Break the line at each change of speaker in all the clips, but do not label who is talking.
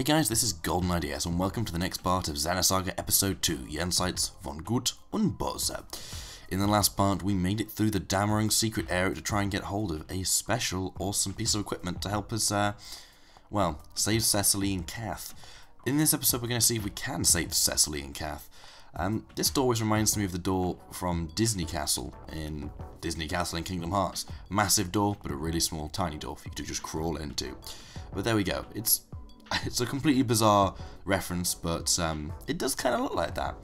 Hey guys, this is GoldeneyeDS and welcome to the next part of Xenosaga Episode 2, Jenseits von Gut und Böse. In the last part, we made it through the Dammerung secret area to try and get hold of a special, awesome piece of equipment to help us, uh, well, save Cecily and Kath. In this episode, we're going to see if we can save Cecily and Kath. Um, this door always reminds me of the door from Disney Castle in Disney Castle in Kingdom Hearts. Massive door, but a really small, tiny door for you to just crawl into. But there we go. It's it's a completely bizarre reference, but um, it does kind of look like that.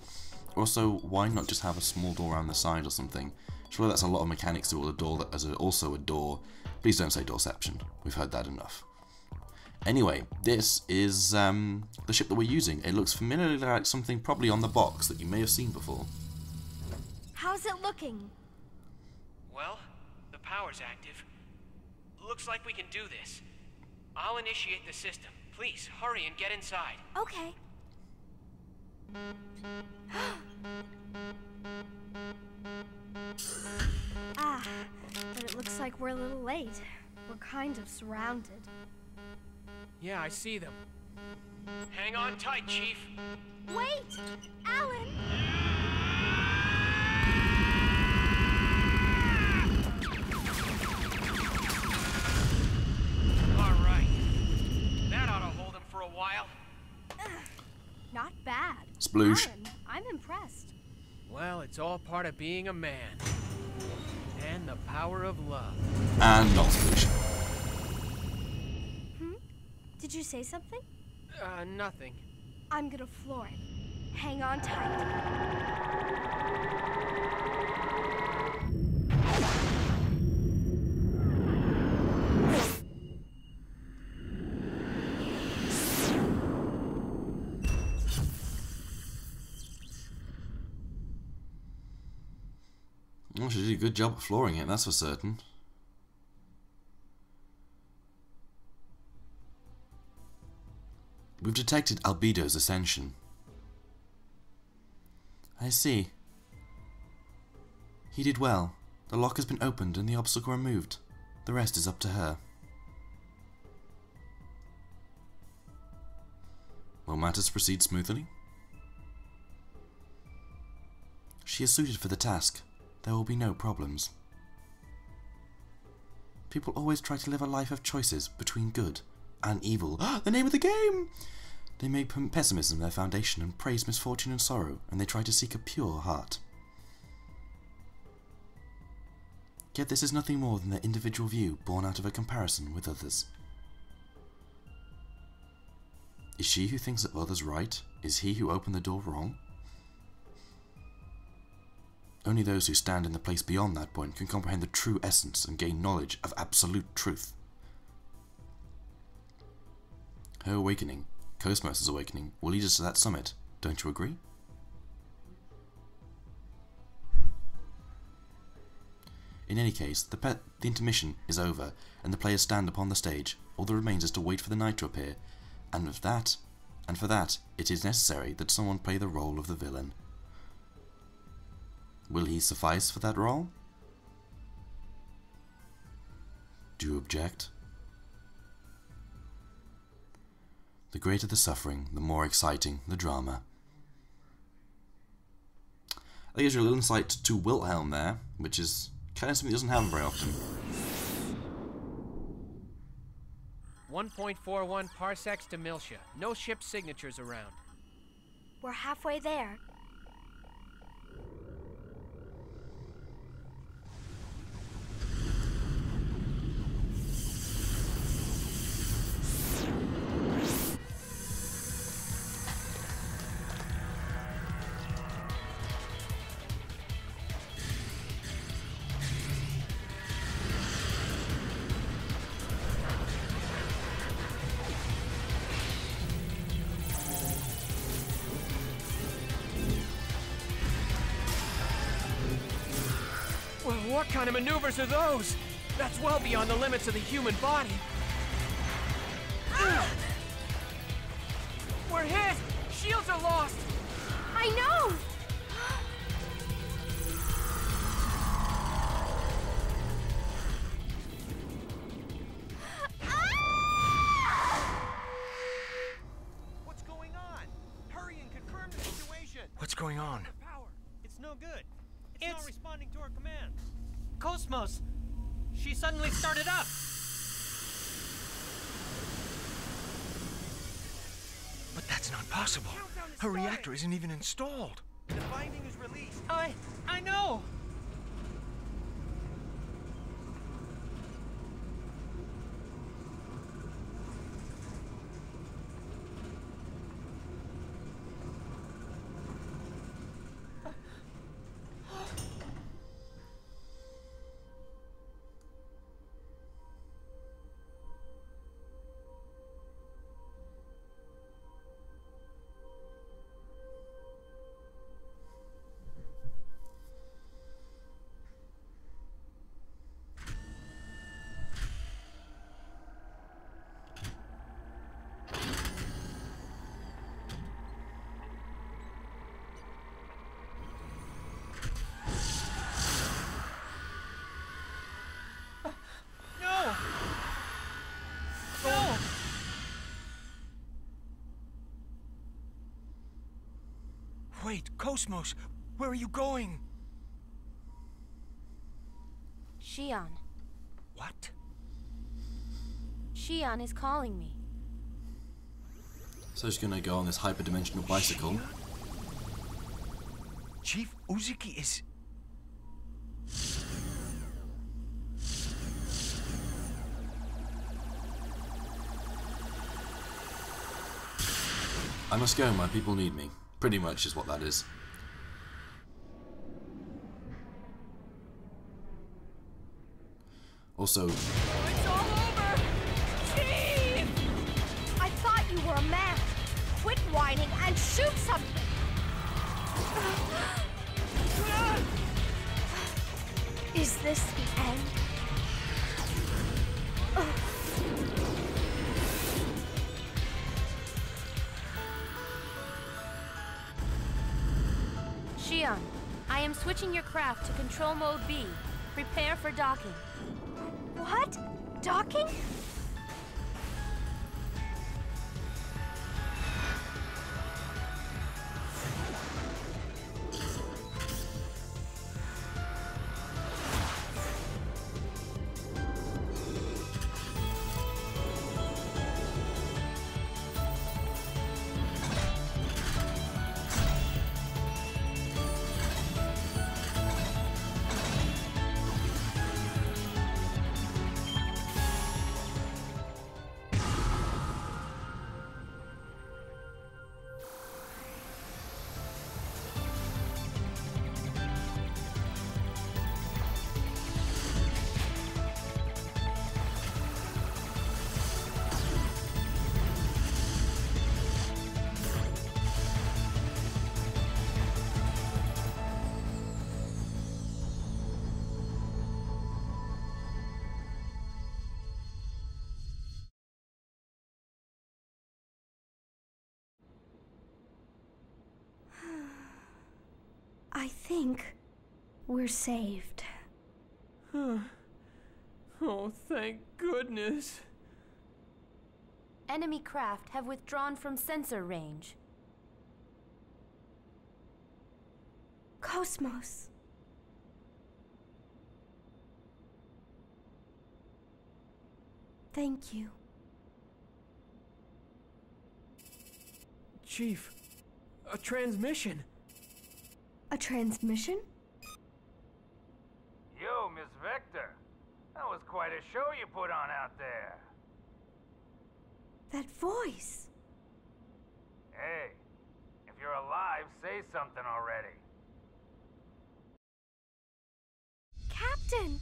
Also, why not just have a small door around the side or something? Surely that's a lot of mechanics to a door that is also a door. Please don't say doorception. We've heard that enough. Anyway, this is um, the ship that we're using. It looks familiarly like something probably on the box that you may have seen before.
How's it looking?
Well, the power's active. Looks like we can do this. I'll initiate the system. Please, hurry and get inside.
Okay. ah, but it looks like we're a little late. We're kind of surrounded.
Yeah, I see them. Hang on tight, Chief.
Wait! Allen!
Sploosh.
Allen, I'm impressed.
Well, it's all part of being a man. And the power of love.
And not solution.
Hmm? Did you say something?
Uh, nothing.
I'm gonna floor it. Hang on tight.
She did a good job flooring it, that's for certain. We've detected Albedo's ascension. I see. He did well. The lock has been opened and the obstacle removed. The rest is up to her. Will matters proceed smoothly? She is suited for the task. There will be no problems. People always try to live a life of choices between good and evil. the name of the game! They make pessimism their foundation and praise misfortune and sorrow, and they try to seek a pure heart. Yet this is nothing more than their individual view born out of a comparison with others. Is she who thinks that others right? Is he who opened the door wrong? Only those who stand in the place beyond that point can comprehend the true essence and gain knowledge of absolute truth. Her awakening, KOS-MOS' awakening, will lead us to that summit, don't you agree? In any case, the, the intermission is over, and the players stand upon the stage. All that remains is to wait for the knight to appear, and of that, and for that, it is necessary that someone play the role of the villain. Will he suffice for that role? Do you object? The greater the suffering, the more exciting the drama. That gives you a little insight to Wilhelm there, which is kind of something he doesn't happen very often.
1.41 parsecs to Miltia. No ship signatures around.
We're halfway there.
What kind of maneuvers are those? That's well beyond the limits of the human body.
Isn't even installed. KOS-MOS, where are you going?
Shion.
What?
Shion is calling me.
So she's gonna go on this hyperdimensional bicycle.
Chief Uzuki is.
I must go, my people need me. Pretty much is what that is. Also,
It's all over! I thought you were a man. Quit whining and shoot something! Is this the end?
Shion, I am switching your craft to control mode B. Prepare for docking.
What? Docking? I think we're saved.
Oh, thank goodness.
Enemy craft have withdrawn from sensor range.
KOS-MOS. Thank you.
Chief, a transmission.
A transmission?
Yo, Miss Vector. That was quite a show you put on out there.
That voice.
Hey, if you're alive, say something already.
Captain!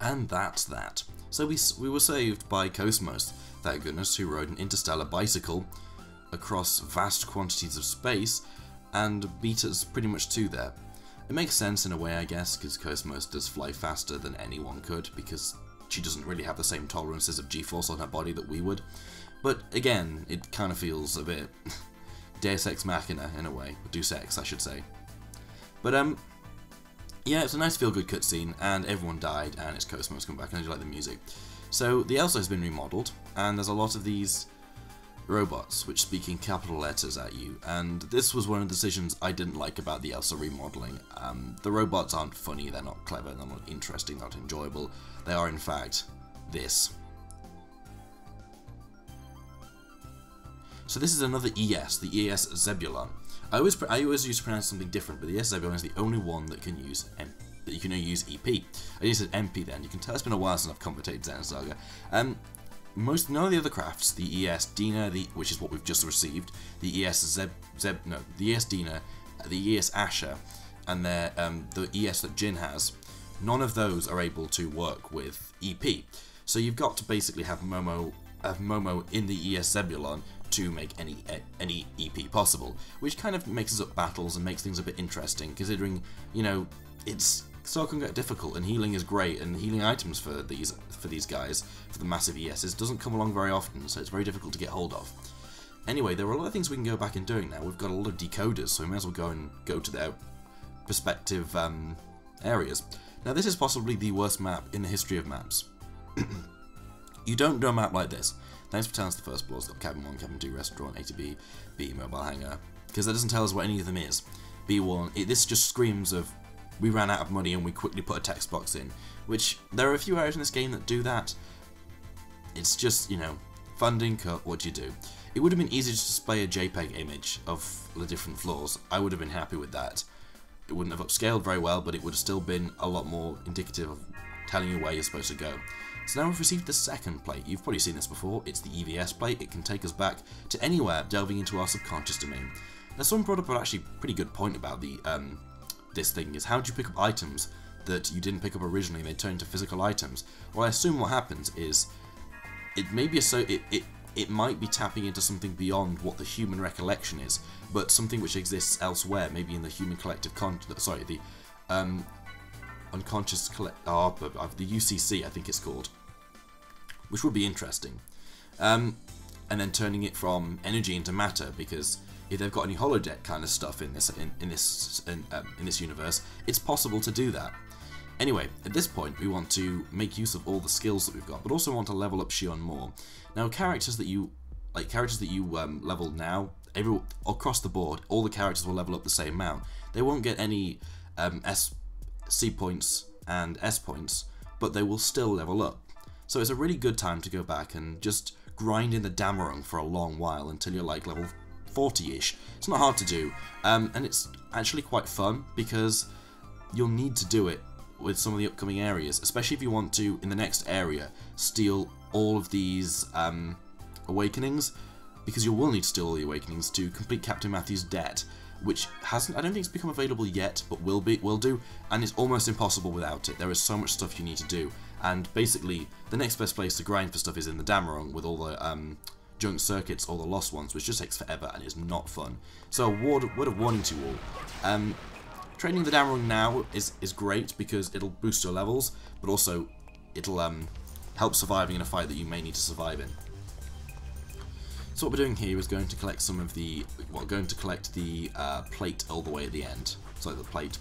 And that's that. So we, we were saved by KOS-MOS, thank goodness, who rode an interstellar bicycle across vast quantities of space and beat us pretty much to there. It makes sense in a way, I guess, because KOS-MOS does fly faster than anyone could, because she doesn't really have the same tolerances of g-force on her body that we would. But again, it kind of feels a bit Deus Ex Machina in a way, Deus Ex, I should say. But um, yeah, it's a nice feel-good cutscene, and everyone died, and it's KOS-MOS come back, and I do like the music. So the Elsa has been remodeled, and there's a lot of these robots which speak in capital letters at you, and this was one of the decisions I didn't like about the Elsa remodeling. Um, the robots aren't funny, they're not clever, they're not interesting, not enjoyable. They are in fact this. So this is another ES, the ES Zebulon. I always I always used to pronounce something different, but the Zebulon is the only one that can use M that you can use EP. I used said MP then. You can tell it's been a while since I've commentated Xenosaga. Um, most none of the other crafts, the ES Dina, the which is what we've just received, the ES Zeb, Zeb no, the ES Dina, the ES Asher, and the um, the ES that Jin has, none of those are able to work with EP. So you've got to basically have Momo have Momo in the ES Zebulon to make any any EP possible, which kind of mixes up battles and makes things a bit interesting, considering you know it's so can get difficult and healing is great and healing items for these for these guys for the massive ESs doesn't come along very often, so it's very difficult to get hold of. Anyway, there are a lot of things we can go back and doing now. We've got a lot of decoders, so we may as well go and go to their respective um, areas. Now, this is possibly the worst map in the history of maps. you don't do a map like this. Thanks for telling us the first floor. It's got cabin 1, cabin 2, restaurant, A to B, B, mobile hangar. Because that doesn't tell us what any of them is. B1, it, this just screams of we ran out of money and we quickly put a text box in. Which, there are a few areas in this game that do that. It's just, you know, funding cut, what do you do? It would have been easy to display a JPEG image of the different floors. I would have been happy with that. It wouldn't have upscaled very well, but it would have still been a lot more indicative of telling you where you're supposed to go. So now we've received the second plate. You've probably seen this before. It's the EVS plate. It can take us back to anywhere delving into our subconscious domain. Now someone brought up an actually pretty good point about the um, this thing is how do you pick up items that you didn't pick up originally they turn into physical items? Well I assume what happens is it may be so it, it it might be tapping into something beyond what the human recollection is, but something which exists elsewhere, maybe in the human collective con sorry, the um, unconscious collect oh, the UCC I think it's called, which would be interesting. Um, and then turning it from energy into matter because if they've got any holodeck kind of stuff in this in, in this in, um, in this universe, it's possible to do that. Anyway, at this point, we want to make use of all the skills that we've got, but also want to level up Shion more. Now, characters that you like characters that you um, level now, every across the board, all the characters will level up the same amount. They won't get any um, S C points and S points, but they will still level up. So it's a really good time to go back and just grind in the Dammerung for a long while until you're like level 40-ish. It's not hard to do, um, and it's actually quite fun because you'll need to do it with some of the upcoming areas, especially if you want to, in the next area, steal all of these um, awakenings, because you will need to steal all the awakenings to complete Captain Matthew's debt, which hasn't, I don't think it's become available yet, but will be, will do, and it's almost impossible without it. There is so much stuff you need to do, and basically, the next best place to grind for stuff is in the Dammerung, with all the um, junk circuits or the lost ones, which just takes forever and is not fun. So, word, word of warning to you all. Um, training the Dammerung now is, is great because it'll boost your levels, but also it'll um, help surviving in a fight that you may need to survive in. So what we're doing here is going to collect some of the, well, going to collect the uh, plate all the way at the end. So the plate,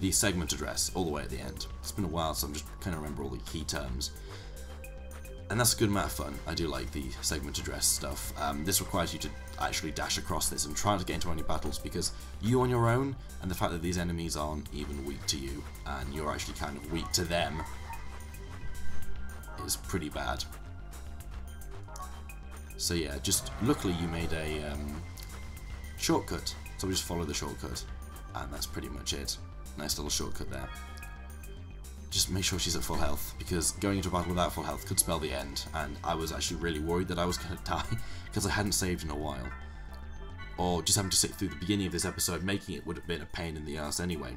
the segment address all the way at the end. It's been a while, so I'm just kind of remember all the key terms. And that's a good amount of fun. I do like the segment address stuff. Um, this requires you to actually dash across this and try not to get into any battles because you on your own, and the fact that these enemies aren't even weak to you, and you're actually kind of weak to them, is pretty bad. So yeah, just luckily you made a um, shortcut. So we just follow the shortcut, and that's pretty much it. Nice little shortcut there. Just make sure she's at full health, because going into a battle without full health could spell the end, and I was actually really worried that I was going to die, because I hadn't saved in a while. Or just having to sit through the beginning of this episode making it would have been a pain in the ass anyway.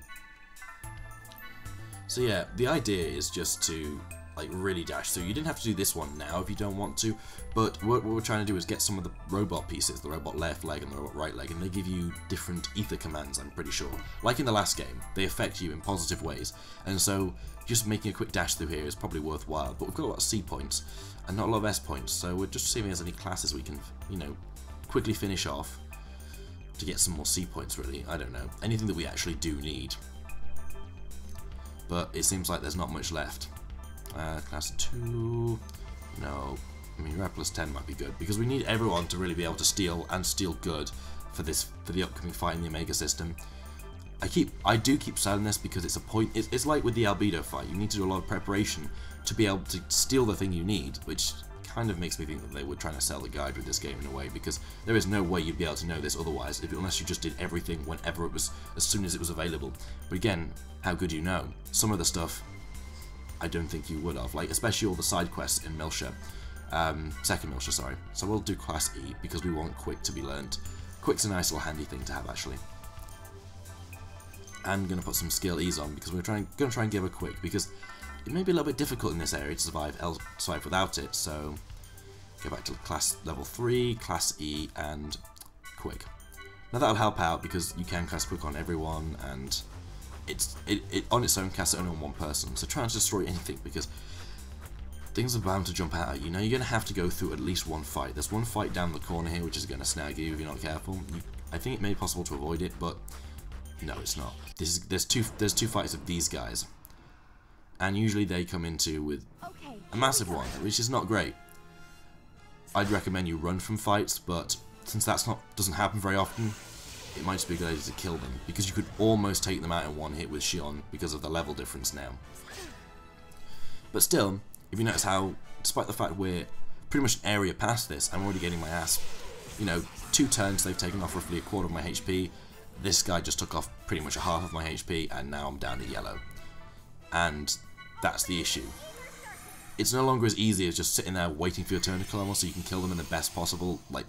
So yeah, the idea is just to like really dash through. You didn't have to do this one now if you don't want to, but what, what we're trying to do is get some of the robot pieces, the robot left leg and the robot right leg, and they give you different ether commands, I'm pretty sure. Like in the last game, they affect you in positive ways, and so just making a quick dash through here is probably worthwhile, but we've got a lot of C points, and not a lot of S points, so we're just seeing if there's any classes we can, you know, quickly finish off. to get some more C points, really. I don't know. Anything that we actually do need. But it seems like there's not much left. Uh, class 2... No. I mean, Red plus 10 might be good, because we need everyone to really be able to steal, and steal good, for this for the upcoming fight in the Omega system. I keep I do keep selling this because it's a point. It's, it's like with the Albedo fight. You need to do a lot of preparation to be able to steal the thing you need, which kind of makes me think that they were trying to sell the guide with this game in a way because there is no way you'd be able to know this otherwise if, unless you just did everything whenever it was as soon as it was available. But again, how could you know? Some of the stuff I don't think you would have, like especially all the side quests in Miltia. Um, second Miltia, sorry. So we'll do class E because we want quick to be learned. Quick's a nice little handy thing to have actually. I'm going to put some skill E's on because we're trying going to try and give a quick because it may be a little bit difficult in this area to survive, else, survive without it. So go back to class level 3, class E, and quick. Now that'll help out because you can cast quick on everyone and it's it, it on its own casts it only on one person. So try and destroy anything because things are bound to jump out at you. Now you're going to have to go through at least one fight. There's one fight down the corner here which is going to snag you if you're not careful. You, I think it may be possible to avoid it, but no, it's not. This is, there's two there's two fights of these guys, and usually they come into with a massive one, which is not great. I'd recommend you run from fights, but since that's not doesn't happen very often, it might just be a good idea to kill them because you could almost take them out in one hit with Shion because of the level difference now. But still, if you notice how, despite the fact we're pretty much an area past this, I'm already getting my ass. You know, two turns they've taken off roughly a quarter of my HP. This guy just took off pretty much a half of my HP, and now I'm down to yellow. And that's the issue. It's no longer as easy as just sitting there waiting for your turn to come so you can kill them in the best possible, like,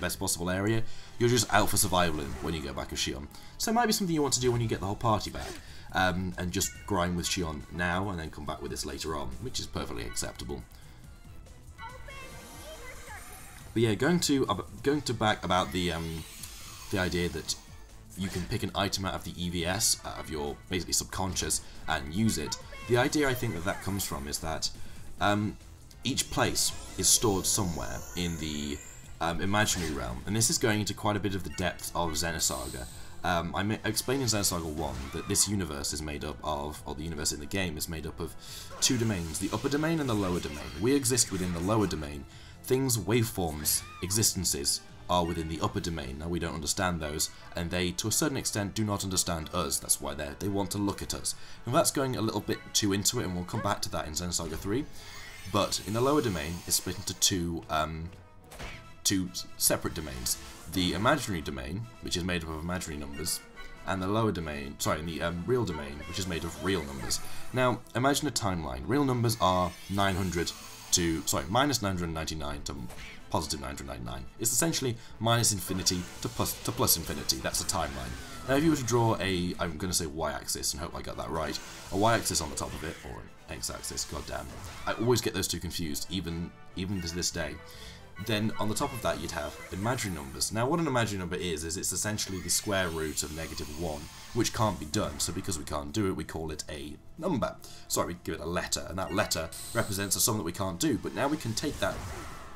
best possible area. You're just out for survival when you go back with Shion. So it might be something you want to do when you get the whole party back. Um, and just grind with Shion now and then come back with this later on, which is perfectly acceptable. But yeah, going to uh, going to back about the um, the idea that you can pick an item out of the EVS, out of your basically subconscious, and use it. The idea I think that that comes from is that um, each place is stored somewhere in the um, imaginary realm, and this is going into quite a bit of the depth of Xenosaga. Um, I, explained in Xenosaga 1 that this universe is made up of, or the universe in the game is made up of two domains, the upper domain and the lower domain. We exist within the lower domain. Things, waveforms, existences are within the upper domain. Now we don't understand those, and they, to a certain extent, do not understand us. That's why they they want to look at us. And that's going a little bit too into it, and we'll come back to that in Xenosaga 3. But in the lower domain, it's split into two um, two separate domains. The imaginary domain, which is made up of imaginary numbers, and the lower domain, sorry, the um, real domain, which is made of real numbers. Now, imagine a timeline. Real numbers are 900 to, sorry, minus 999 to positive 999. It's essentially minus infinity to plus, to plus infinity. That's a timeline. Now, if you were to draw a, I'm going to say y-axis, and hope I got that right, a y-axis on the top of it, or an x-axis, goddamn. I always get those two confused, even even to this day. Then on the top of that you'd have imaginary numbers. Now what an imaginary number is, is it's essentially the square root of negative 1, which can't be done, so because we can't do it we call it a number. Sorry, we give it a letter, and that letter represents a sum that we can't do, but now we can take that,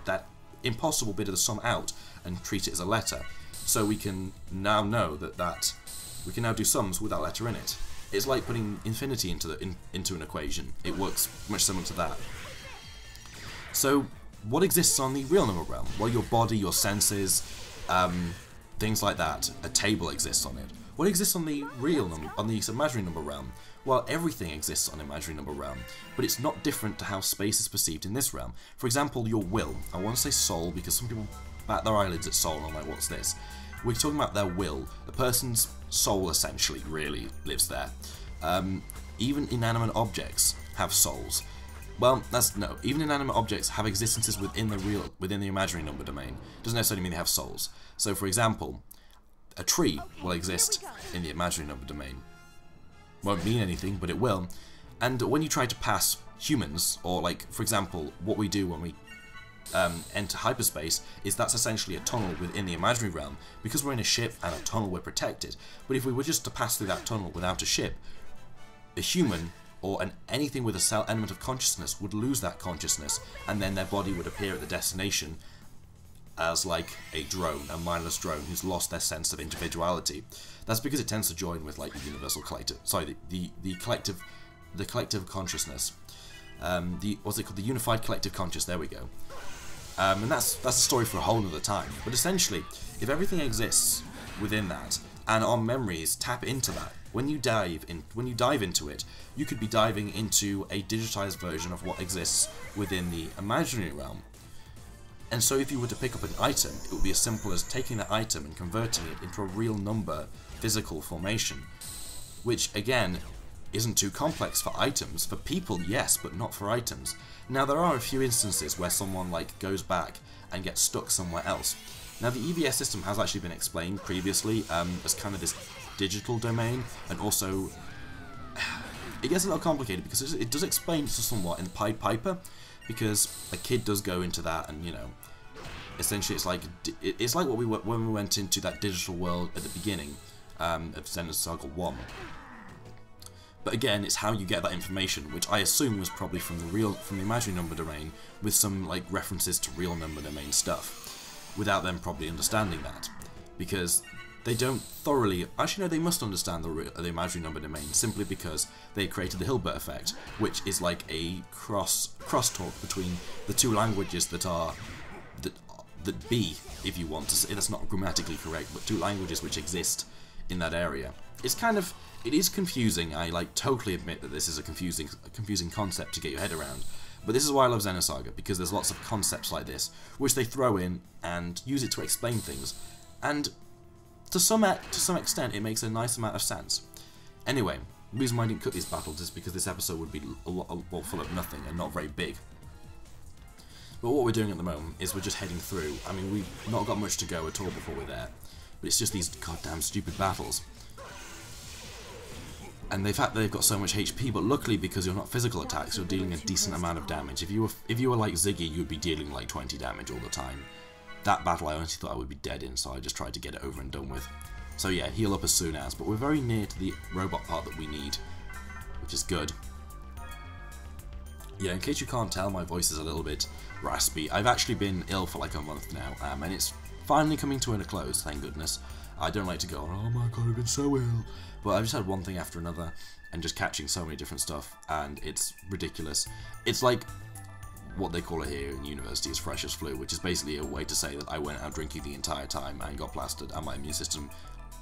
that impossible bit of the sum out and treat it as a letter. So we can now know that, that we can now do sums with that letter in it. It's like putting infinity into, the, in, into an equation. It works much similar to that. So what exists on the real number realm? Well, your body, your senses, um, things like that. A table exists on it. What exists on the real on the imaginary number realm? Well, everything exists on imaginary number realm, but it's not different to how space is perceived in this realm. For example, your will. I want to say soul because some people bat their eyelids at soul and I'm like, what's this? We're talking about their will. The person's soul essentially really lives there. Um, even inanimate objects have souls. Well, that's no. Even inanimate objects have existences within the real, within the imaginary number domain. Doesn't necessarily mean they have souls. So, for example, a tree will exist in the imaginary number domain. Won't mean anything, but it will. And when you try to pass humans, or like, for example, what we do when we um, enter hyperspace is that's essentially a tunnel within the imaginary realm. Because we're in a ship and a tunnel, we're protected. But if we were just to pass through that tunnel without a ship, a human or an anything with a cell element of consciousness would lose that consciousness, and then their body would appear at the destination as like a drone, a mindless drone who's lost their sense of individuality. That's because it tends to join with like the universal collective, sorry, the the, the collective, the collective consciousness. Um, the what's it called? The unified collective conscious. There we go. Um, and that's that's a story for a whole other time. But essentially, if everything exists within that, and our memories tap into that, when you dive in, when you dive into it, you could be diving into a digitized version of what exists within the imaginary realm. And so, if you were to pick up an item, it would be as simple as taking that item and converting it into a real number, physical formation, which again isn't too complex for items. For people, yes, but not for items. Now, there are a few instances where someone like goes back and gets stuck somewhere else. Now, the EVS system has actually been explained previously um, as kind of this digital domain, and also it gets a little complicated because it does explain somewhat in Pied Piper, because a kid does go into that, and you know, essentially it's like it's like what we when we went into that digital world at the beginning um, of Xenosaga Saga One. But again, it's how you get that information, which I assume was probably from the real, from the imaginary number domain, with some like references to real number domain stuff, without them probably understanding that, because they don't thoroughly. Actually, no, they must understand the, the imaginary number domain simply because they created the Hilbert effect, which is like a cross crosstalk between the two languages that are that that be, if you want to say that's not grammatically correct, but two languages which exist in that area. It's kind of it is confusing. I like totally admit that this is a confusing a confusing concept to get your head around. But this is why I love Xenosaga, because there's lots of concepts like this, which they throw in and use it to explain things. And to some to some extent, it makes a nice amount of sense. Anyway, the reason why I didn't cut these battles is because this episode would be a lot, well, full of nothing and not very big. But what we're doing at the moment is we're just heading through. I mean, we've not got much to go at all before we're there. But it's just these goddamn stupid battles. And the fact that they've got so much HP, but luckily because you're not physical attacks, you're dealing a decent amount of damage. If you were if you were like Ziggy, you'd be dealing like 20 damage all the time. That battle I honestly thought I would be dead in, so I just tried to get it over and done with. So yeah, heal up as soon as, but we're very near to the robot part that we need, which is good. Yeah, in case you can't tell, my voice is a little bit raspy. I've actually been ill for like a month now, um, and it's finally coming to a close, thank goodness. I don't like to go, oh my god, I've been so ill. But I've just had one thing after another, and just catching so many different stuff, and it's ridiculous. It's like what they call it here in university is fresh as flu, which is basically a way to say that I went out drinking the entire time and got plastered, and my immune system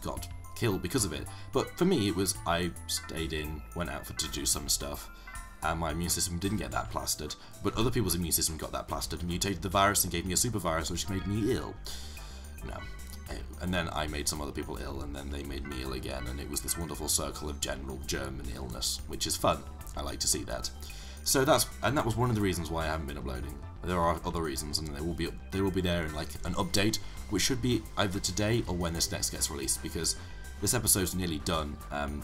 got killed because of it. But for me, it was I stayed in, went out for, to do some stuff, and my immune system didn't get that plastered. But other people's immune system got that plastered, mutated the virus, and gave me a super virus, which made me ill. No. Eh, and then I made some other people ill, and then they made me ill again, and it was this wonderful circle of general German illness, which is fun. I like to see that. So that's and that was one of the reasons why I haven't been uploading. There are other reasons, and they will be they will be there in like an update, which should be either today or when this next gets released, because this episode's nearly done. Um,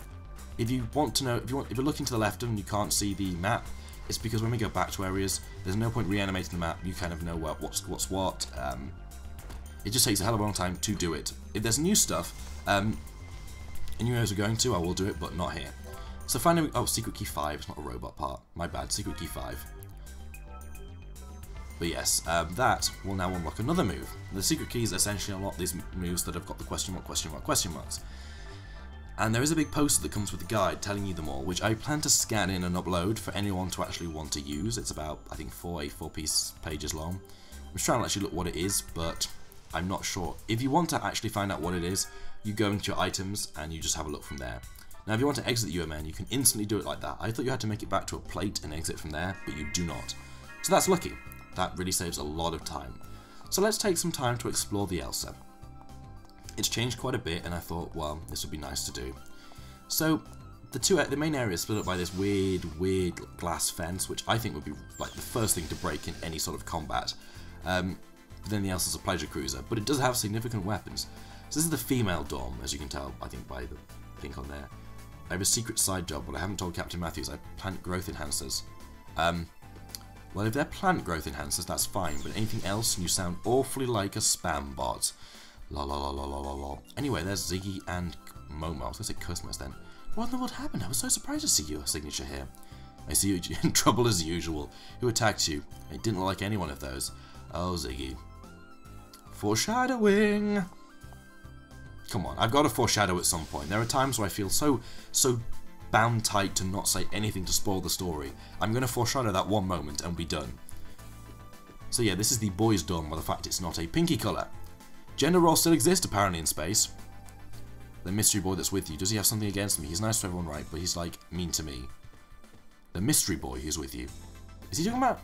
if you want to know, if you want, if you're looking to the left and you can't see the map, it's because when we go back to areas, there's no point reanimating the map. You kind of know what, what's what's what. Um, it just takes a hell of a long time to do it. If there's new stuff, um, in new areas we're going to, I will do it, but not here. So finally, oh, secret key 5, it's not a robot part. My bad, secret key 5. But yes, um, that will now unlock another move. The secret keys essentially unlock these moves that have got the question mark, question mark, question marks. And there is a big poster that comes with the guide telling you them all, which I plan to scan in and upload for anyone to actually want to use. It's about, I think, four A4 piece pages long. I'm trying to actually look what it is, but I'm not sure. If you want to actually find out what it is, you go into your items and you just have a look from there. Now if you want to exit the UMN, you can instantly do it like that. I thought you had to make it back to a plate and exit from there, but you do not. So that's lucky. That really saves a lot of time. So let's take some time to explore the Elsa. It's changed quite a bit and I thought, well, this would be nice to do. So the two the main area is split up by this weird, weird glass fence, which I think would be like the first thing to break in any sort of combat. Um, but then the Elsa's a pleasure cruiser, but it does have significant weapons. So this is the female Dom, as you can tell, I think by the pink on there. I have a secret side job, but I haven't told Captain Matthews I plant growth enhancers. Um, well, if they're plant growth enhancers, that's fine, but anything else, and you sound awfully like a spam bot. La la la la la la la. Anyway, there's Ziggy and Momo. I was to say KOS-MOS then. What in the world happened? I was so surprised to see your signature here. I see you in trouble as usual. Who attacked you? I didn't like any one of those. Oh, Ziggy. Foreshadowing! Come on, I've got to foreshadow at some point. There are times where I feel so, so bound tight to not say anything to spoil the story. I'm going to foreshadow that one moment and be done. So yeah, this is the boys' dorm, by the fact it's not a pinky colour. Gender roles still exist, apparently, in space. The mystery boy that's with you, does he have something against me? He's nice to everyone, right, but he's, like, mean to me. The mystery boy who's with you. Is he talking about...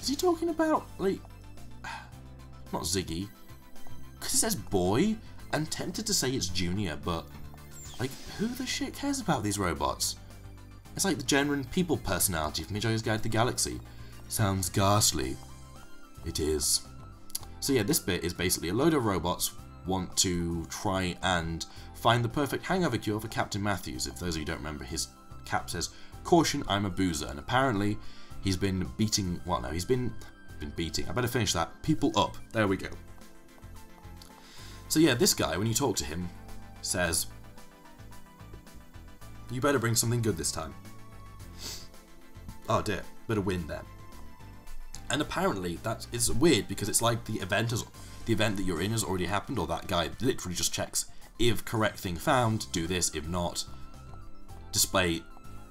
Is he talking about, like... Not Ziggy. Because it says boy. I'm tempted to say it's Junior, but... Like, who the shit cares about these robots? It's like the genuine people personality from Hitchhiker's Guide to the Galaxy. Sounds ghastly. It is. So yeah, this bit is basically a load of robots want to try and find the perfect hangover cure for Captain Matthews. If those of you don't remember, his cap says, Caution, I'm a boozer. And apparently, he's been beating, well no, he's been, been beating, I better finish that, people up. There we go. So yeah, this guy, when you talk to him, says, You better bring something good this time. Oh dear, better win there. And apparently that is weird because it's like the event has the event that you're in has already happened, or that guy literally just checks if correct thing found, do this, if not, display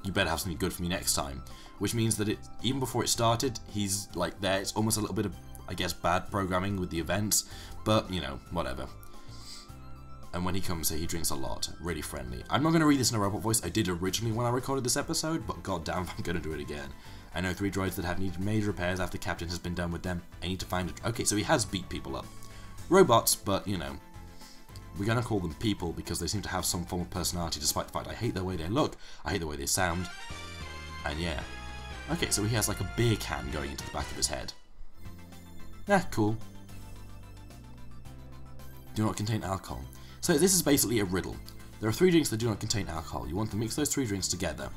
you better have something good for me next time. Which means that it even before it started, he's like there, it's almost a little bit of I guess bad programming with the events, but you know, whatever. And when he comes here, he drinks a lot. Really friendly. I'm not going to read this in a robot voice. I did originally when I recorded this episode, but goddamn I'm going to do it again. I know three droids that have needed major repairs after Captain has been done with them. I need to find it. Okay, so he has beat people up. Robots, but, you know, we're going to call them people because they seem to have some form of personality despite the fact I hate the way they look, I hate the way they sound, and yeah. Okay, so he has like a beer can going into the back of his head. Yeah, cool. Do not contain alcohol. So this is basically a riddle. There are three drinks that do not contain alcohol. You want to mix those three drinks together.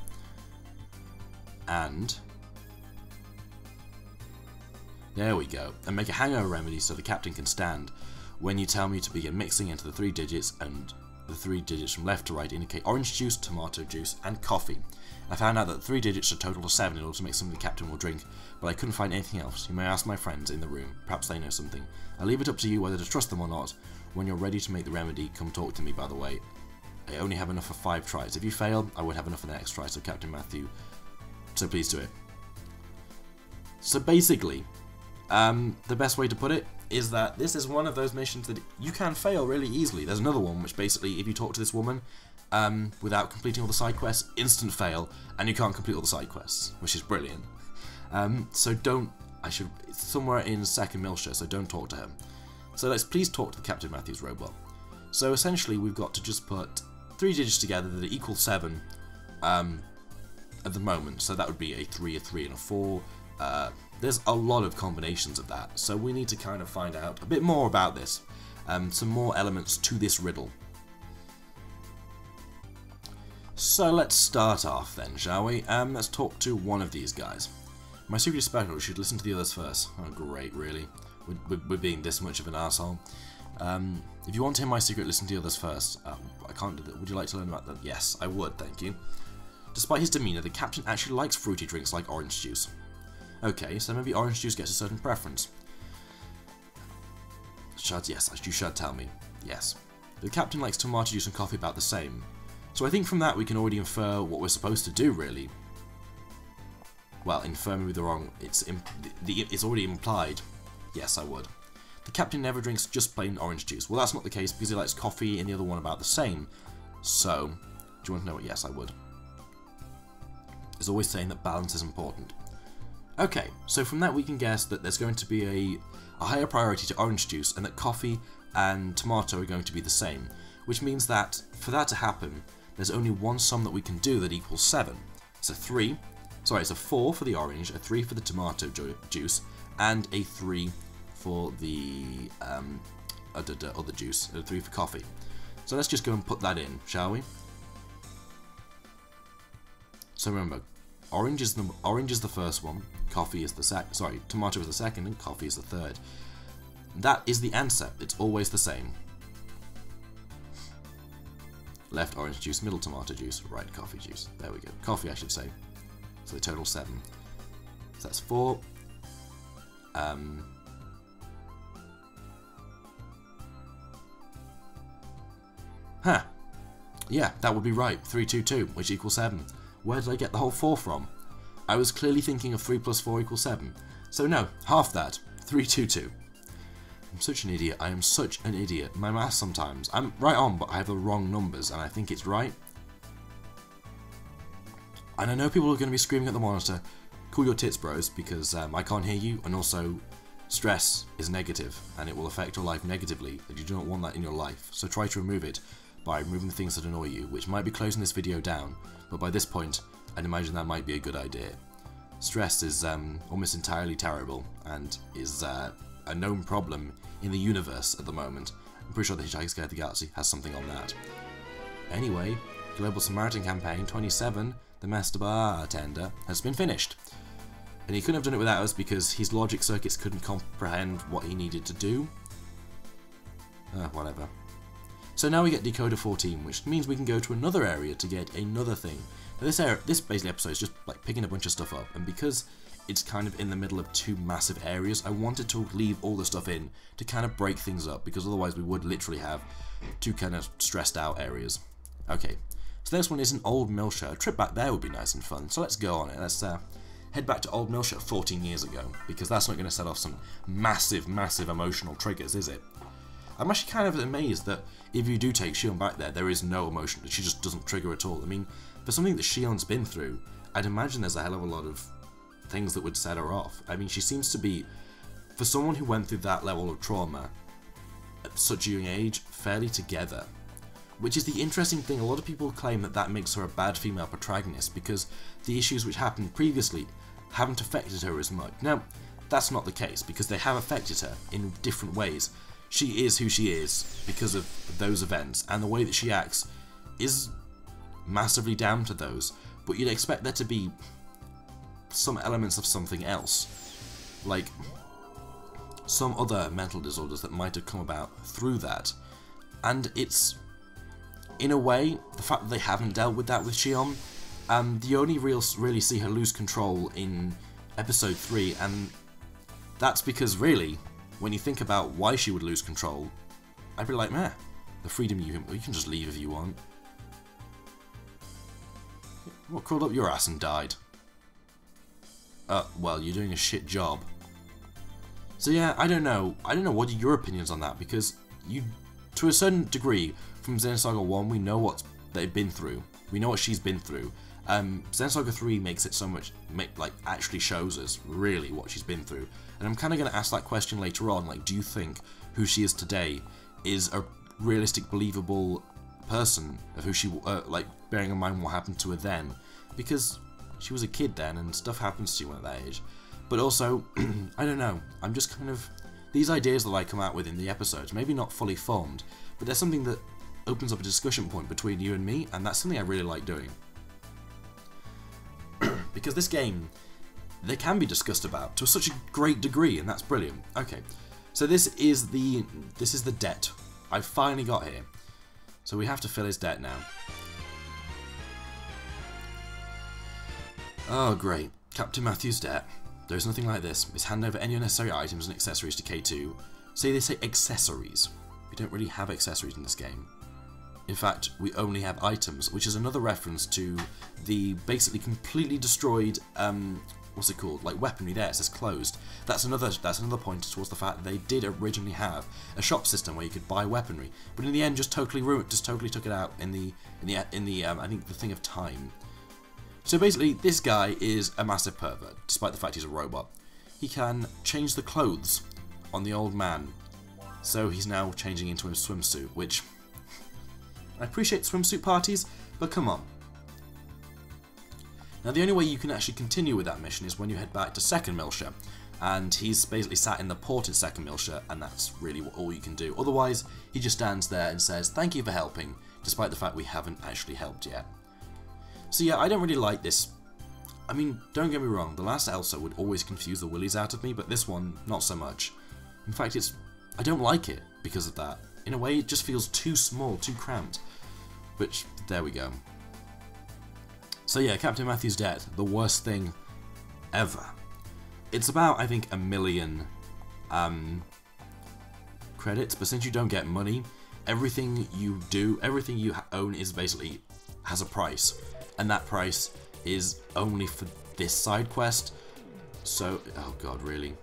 And... There we go. And make a hangover remedy so the captain can stand. When you tell me to begin mixing into the three digits and the three digits from left to right indicate orange juice, tomato juice, and coffee. I found out that three digits are total of seven in order to make something the captain will drink, but I couldn't find anything else. You may ask my friends in the room. Perhaps they know something. I leave it up to you whether to trust them or not. When you're ready to make the remedy, come talk to me, by the way. I only have enough for five tries. If you fail, I would have enough for the next try, so Captain Matthew. So please do it. So basically, um, the best way to put it is that this is one of those missions that you can fail really easily. There's another one which basically, if you talk to this woman um, without completing all the side quests, instant fail, and you can't complete all the side quests, which is brilliant. Um, so don't, I should, it's somewhere in second Miltia, so don't talk to him. So let's please talk to the Captain Matthews robot. So essentially we've got to just put three digits together that equal seven um, at the moment. So that would be a three, a three, and a four. Uh, there's a lot of combinations of that, so we need to kind of find out a bit more about this. Um, some more elements to this riddle. So let's start off then, shall we? Um, let's talk to one of these guys. My secret special should listen to the others first. Oh, great, really? We're, we're being this much of an asshole. Um, if you want to hear my secret, listen to the others first. Uh, I can't do that. Would you like to learn about them? Yes, I would, thank you. Despite his demeanour, the captain actually likes fruity drinks like orange juice. Okay, so maybe orange juice gets a certain preference. Should, yes, you should tell me. Yes. The captain likes tomato juice and coffee about the same. So I think from that we can already infer what we're supposed to do, really. Well, infer me the wrong... It's, the, it's already implied. Yes, I would. The captain never drinks just plain orange juice. Well, that's not the case because he likes coffee and the other one about the same. So, do you want to know what? Yes, I would. Is always saying that balance is important. Okay, so from that we can guess that there's going to be a, a higher priority to orange juice and that coffee and tomato are going to be the same, which means that for that to happen, there's only one sum that we can do that equals 7. It's a 3, sorry, it's a 4 for the orange, a 3 for the tomato ju juice, and a 3 for the um, other juice, a 3 for coffee. So let's just go and put that in, shall we? So remember, orange is the orange is the first one, coffee is the sec sorry, tomato is the second, and coffee is the third. That is the answer. It's always the same. Left orange juice, middle tomato juice, right coffee juice. There we go. Coffee, I should say. So the total seven. So that's four. Um, Huh. Yeah, that would be right. 322, which equals 7. Where did I get the whole 4 from? I was clearly thinking of 3 plus 4 equals 7. So no, half that. 322. I'm such an idiot. I am such an idiot. My math sometimes. I'm right on, but I have the wrong numbers, and I think it's right. And I know people are going to be screaming at the monitor, cool your tits, bros, because um, I can't hear you, and also stress is negative, and it will affect your life negatively, and you do not want that in your life. So try to remove it by removing the things that annoy you, which might be closing this video down, but by this point, I'd imagine that might be a good idea. Stress is um, almost entirely terrible, and is uh, a known problem in the universe at the moment. I'm pretty sure the Hitchhiker's Guide to the Galaxy has something on that. Anyway, Global Samaritan Campaign 27, The Master Bartender, has been finished. And he couldn't have done it without us because his logic circuits couldn't comprehend what he needed to do. Uh, whatever. So now we get Decoder 14, which means we can go to another area to get another thing. Now this area, this basically episode is just like picking a bunch of stuff up, and because it's kind of in the middle of two massive areas, I wanted to leave all the stuff in to kind of break things up, because otherwise we would literally have two kind of stressed out areas. Okay, so this one is an Old Miltia. A trip back there would be nice and fun, so let's go on it. Let's uh, head back to Old Miltia 14 years ago, because that's not going to set off some massive, massive emotional triggers, is it? I'm actually kind of amazed that if you do take Shion back there, there is no emotion. She just doesn't trigger at all. I mean, for something that Shion's been through, I'd imagine there's a hell of a lot of things that would set her off. I mean, she seems to be, for someone who went through that level of trauma at such a young age, fairly together. Which is the interesting thing, a lot of people claim that that makes her a bad female protagonist because the issues which happened previously haven't affected her as much. Now, that's not the case because they have affected her in different ways. She is who she is because of those events, and the way that she acts is massively down to those, but you'd expect there to be some elements of something else, like some other mental disorders that might have come about through that. And it's, in a way, the fact that they haven't dealt with that with Shion, um, the only real really see her lose control in episode 3, and that's because really, when you think about why she would lose control, I'd be like, meh, the freedom you, you can just leave if you want. What crawled up your ass and died? Uh, well, you're doing a shit job. So yeah, I don't know. I don't know what are your opinions on that, because you, to a certain degree, from Xenosaga 1, we know what they've been through. We know what she's been through. Um, Xenosaga 3 makes it so much, make, like, actually shows us, really, what she's been through. And I'm kind of going to ask that question later on, like, do you think who she is today is a realistic, believable person of who she, uh, like, bearing in mind what happened to her then? Because she was a kid then, and stuff happens to you at that age. But also, I don't know, I'm just kind of... These ideas that I come out with in the episodes, maybe not fully formed, but there's something that opens up a discussion point between you and me, and that's something I really like doing. Because this game, they can be discussed about to such a great degree, and that's brilliant. Okay, so this is the this is the debt I finally got here. So we have to fill his debt now. Oh, great. Captain Matthews' debt. There's nothing like this. It's hand over any unnecessary items and accessories to K2. Say they say accessories. We don't really have accessories in this game. In fact, we only have items, which is another reference to the basically completely destroyed, um, what's it called, like weaponry there, it says closed. That's another that's another point towards the fact they did originally have a shop system where you could buy weaponry, but in the end just totally ruined, just totally took it out in the, in the, in the um, I think the thing of time. So basically, this guy is a massive pervert, despite the fact he's a robot. He can change the clothes on the old man, so he's now changing into a swimsuit, which... I appreciate swimsuit parties, but come on. Now the only way you can actually continue with that mission is when you head back to Second Miltia, and he's basically sat in the port at Second Miltia, and that's really all you can do. Otherwise, he just stands there and says, thank you for helping, despite the fact we haven't actually helped yet. So yeah, I don't really like this. I mean, don't get me wrong, the last Elsa would always confuse the willies out of me, but this one, not so much. In fact, it's I don't like it because of that. In a way, it just feels too small, too cramped. Which, there we go. So yeah, Captain Matthew's dead. The worst thing ever. It's about, I think, a million um, credits, but since you don't get money, everything you do, everything you own is basically has a price, and that price is only for this side quest. So, oh god, really?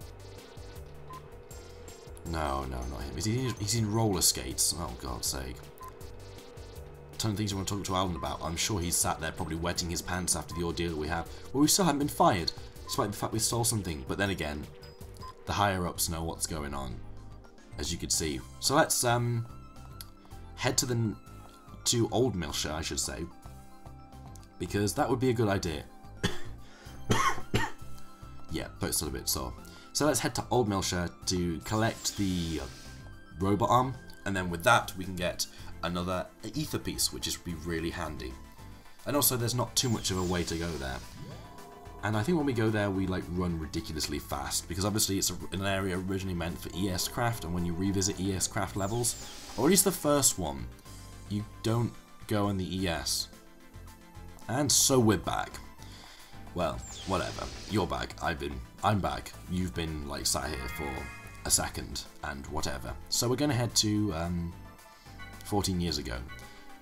No, no, not him. He's in, he's in roller skates. Oh god's sake. Ton of things you want to talk to Allen about. I'm sure he's sat there probably wetting his pants after the ordeal that we have. Well, we still haven't been fired, despite the fact we stole something. But then again, the higher ups know what's going on, as you could see. So let's um head to the to Old Miltia, I should say, because that would be a good idea. yeah, but still a bit sore. So let's head to Old Miltia to collect the robot arm, and then with that we can get another ether piece, which is be really handy. And also, there's not too much of a way to go there. And I think when we go there, we like run ridiculously fast because obviously it's an area originally meant for ES craft, and when you revisit ES craft levels, or at least the first one, you don't go in the ES. And so we're back. Well, whatever. You're back. I've been. I'm back. You've been like sat here for a second and whatever. So we're gonna head to um, 14 years ago.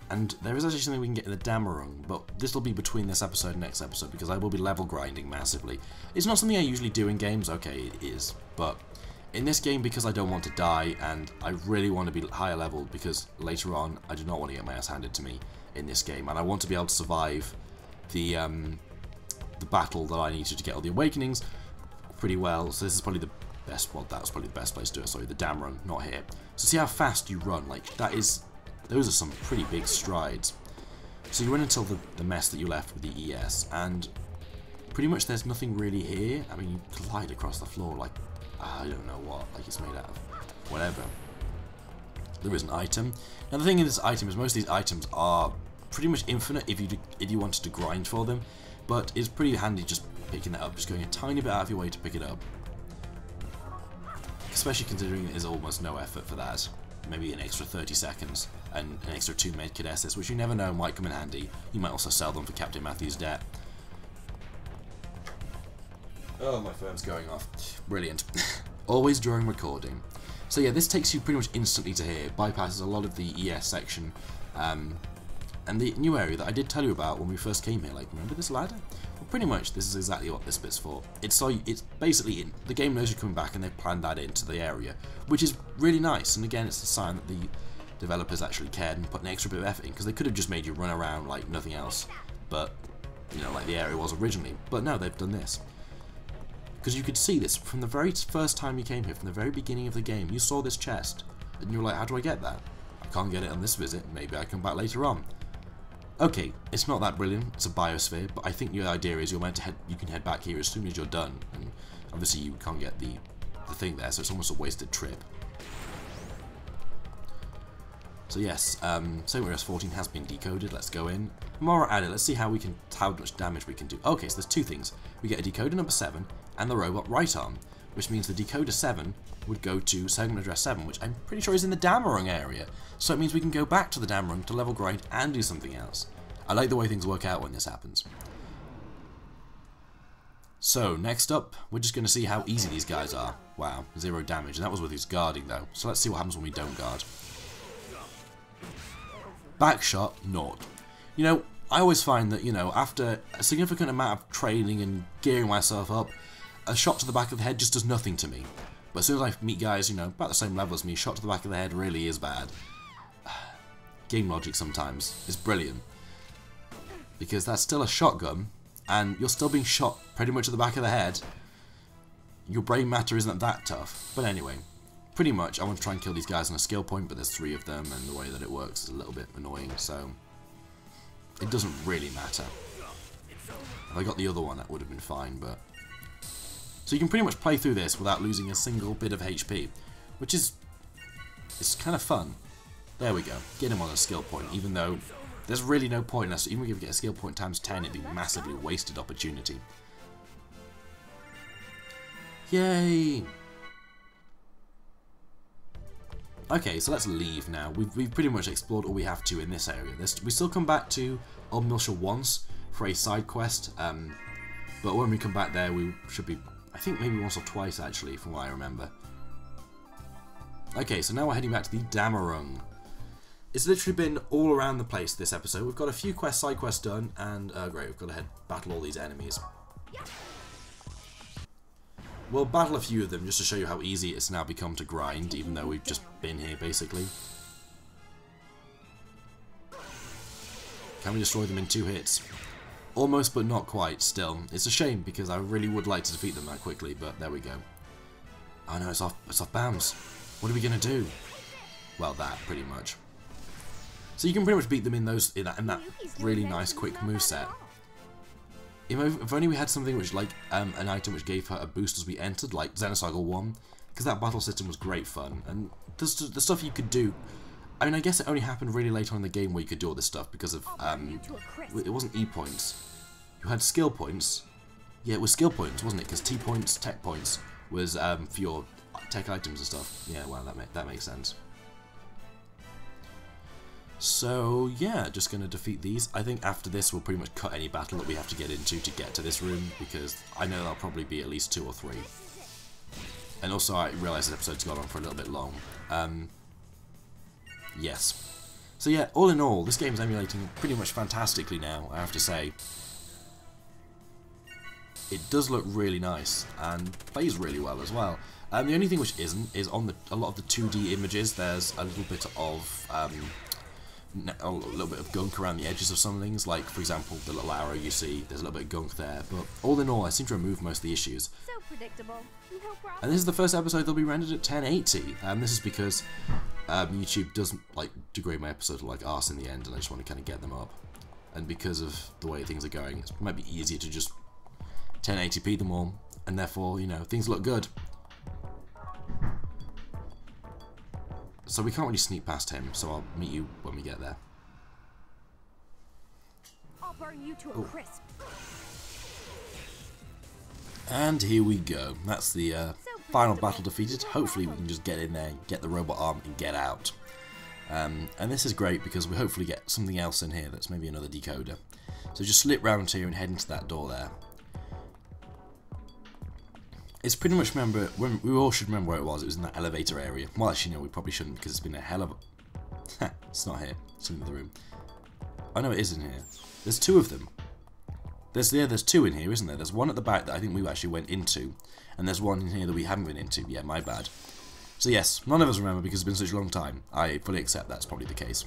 And there is actually something we can get in the Dammerung, but this will be between this episode and next episode because I will be level grinding massively. It's not something I usually do in games, okay, it is, but in this game because I don't want to die and I really want to be higher level because later on I do not want to get my ass handed to me in this game and I want to be able to survive the um, the battle that I needed to get all the awakenings pretty well. So this is probably the best, well that was probably the best place to do it, sorry, the Dammerung, not here. So see how fast you run, like that is, those are some pretty big strides. So you run until the, the mess that you left with the ES and pretty much there's nothing really here. I mean you glide across the floor like I don't know what, like it's made out of whatever. There is an item. Now the thing in this item is most of these items are pretty much infinite if you if you wanted to grind for them, but it's pretty handy just picking that up, just going a tiny bit out of your way to pick it up. Especially considering it is almost no effort for that. Maybe an extra 30 seconds and an extra 2 medkit assets, which you never know might come in handy. You might also sell them for Captain Matthew's debt. Oh, my phone's going off. Brilliant. Always during recording. So yeah, this takes you pretty much instantly to here. Bypasses a lot of the ES section. Um, and the new area that I did tell you about when we first came here, like, remember this ladder? Pretty much, this is exactly what this bit's for. It's so it's basically, in, the game knows you're coming back and they've planned that into the area, which is really nice, and again, it's a sign that the developers actually cared and put an extra bit of effort in, because they could have just made you run around like nothing else, but, you know, like the area was originally. But no, they've done this. Because you could see this from the very first time you came here, from the very beginning of the game, you saw this chest, and you're like, how do I get that? I can't get it on this visit, maybe I come back later on. Okay, it's not that brilliant, it's a biosphere, but I think your idea is you're meant to head, you can head back here as soon as you're done, and obviously you can't get the, the thing there, so it's almost a wasted trip. So yes, um, Saint 14 has been decoded, let's go in. More added, let's see how we can, how much damage we can do. Okay, so there's two things. We get a decoder number 7, and the robot right arm, which means the decoder 7 would go to segment address 7, which I'm pretty sure is in the Dammerung area. So it means we can go back to the Dammerung to level grind and do something else. I like the way things work out when this happens. So, next up, we're just going to see how easy these guys are. Wow, zero damage, and that was with his guarding though. So let's see what happens when we don't guard. Backshot, naught. You know, I always find that, you know, after a significant amount of training and gearing myself up, a shot to the back of the head just does nothing to me. But as soon as I meet guys, you know, about the same level as me, a shot to the back of the head really is bad. Game logic sometimes is brilliant. Because that's still a shotgun, and you're still being shot pretty much at the back of the head. Your brain matter isn't that tough. But anyway, pretty much I want to try and kill these guys on a skill point, but there's three of them, and the way that it works is a little bit annoying, so... It doesn't really matter. If I got the other one, that would have been fine, but so you can pretty much play through this without losing a single bit of HP, which is it's kind of fun. There we go. Get him on a skill point, even though there's really no point unless even if you get a skill point times 10, it'd be massively wasted opportunity. Yay! Okay, so let's leave now. We've, we've pretty much explored all we have to in this area. There's, we still come back to Old Miltia once for a side quest, um, but when we come back there, we should be I think maybe once or twice actually, from what I remember. Okay, so now we're heading back to the Dammerung. it's literally been all around the place this episode. We've got a few quests, side quests done, and uh, great, we've got to head battle all these enemies. We'll battle a few of them just to show you how easy it's now become to grind, even though we've just been here, basically. Can we destroy them in two hits? Almost, but not quite, still. It's a shame, because I really would like to defeat them that quickly, but there we go. Oh no, it's off, it's off bounds. What are we going to do? Well, that, pretty much. So you can pretty much beat them in those in that, in that really nice quick moveset. If, if only we had something which, like, um, an item which gave her a boost as we entered, like Xenosaga 1, because that battle system was great fun, and the, the stuff you could do, I mean, I guess it only happened really late on in the game where you could do all this stuff, because of, um, it wasn't E points. You had skill points. Yeah, it was skill points, wasn't it? Because T points, tech points, was um, for your tech items and stuff. Yeah, well, that, ma that makes sense. So yeah, just going to defeat these. I think after this we'll pretty much cut any battle that we have to get into to get to this room because I know there'll probably be at least two or three. And also I realise this episode's gone on for a little bit long. Um, yes. So yeah, all in all, this game's emulating pretty much fantastically now, I have to say. It does look really nice and plays really well as well. Um, the only thing which isn't is on the a lot of the 2D images. There's a little bit of um, a little bit of gunk around the edges of some things, like for example the little arrow you see, there's a little bit of gunk there, but all in all I seem to remove most of the issues.
So predictable. No problem.
And this is the first episode that'll be rendered at 1080, and this is because um, YouTube doesn't like degrade my episode to, like arse in the end, and I just want to kind of get them up. And because of the way things are going, it might be easier to just 1080p them all, and therefore, you know, things look good. So we can't really sneak past him, so I'll meet you when we get there.
I'll burn you to a
Oh.
crisp.
And here we go. That's the uh, final battle defeated. Hopefully we can just get in there, get the robot arm, and get out. Um, and this is great because we hopefully get something else in here that's maybe another decoder. So just slip round here and head into that door there. It's pretty much remember when we all should remember where it was. It was in that elevator area. Well, actually, no, we probably shouldn't because it's been a hell of a. it's not here. It's in the other room. I know it is in here. There's two of them. There's yeah, there's two in here, isn't there? There's one at the back that I think we actually went into, and there's one in here that we haven't been into. Yeah, my bad. So yes, none of us remember because it's been such a long time. I fully accept that's probably the case.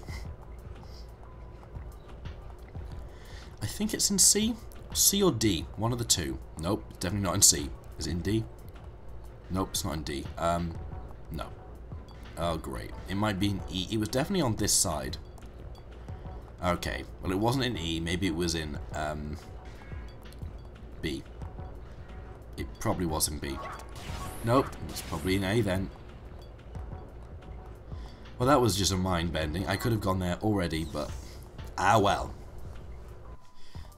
I think it's in C, C or D, one of the two. Nope, definitely not in C. Is it in D? Nope, it's not in D. Um, no. Oh, great. It might be in E. It was definitely on this side. Okay, well it wasn't in E, maybe it was in, um, B. It probably was in B. Nope, it's probably in A then. Well, that was just a mind bending. I could have gone there already, but ah well.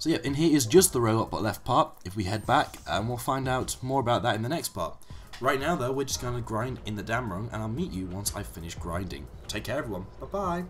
So yeah, in here is just the robot but left part. If we head back, and we'll find out more about that in the next part. Right now, though, we're just going to grind in the Dammerung, and I'll meet you once I've finished grinding. Take care, everyone. Bye-bye.